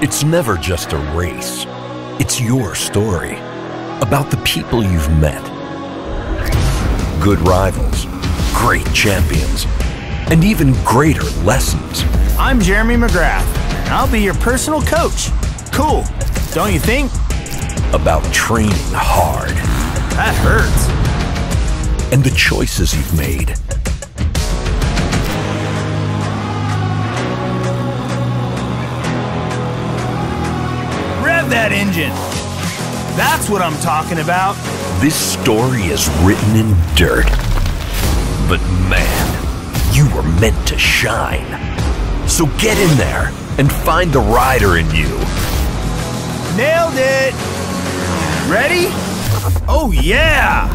It's never just a race. It's your story. About the people you've met. Good rivals, great champions, and even greater lessons. I'm Jeremy McGrath, and I'll be your personal coach. Cool, don't you think? About training hard. That hurts. And the choices you've made. Rev that engine. That's what I'm talking about. This story is written in dirt. But man, you were meant to shine. So get in there and find the rider in you. Nailed it. Ready? Oh, yeah.